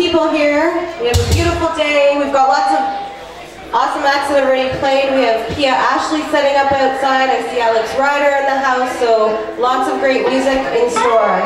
people here. We have a beautiful day. We've got lots of awesome acts that have already played. We have Pia Ashley setting up outside. I see Alex Ryder in the house, so lots of great music in store.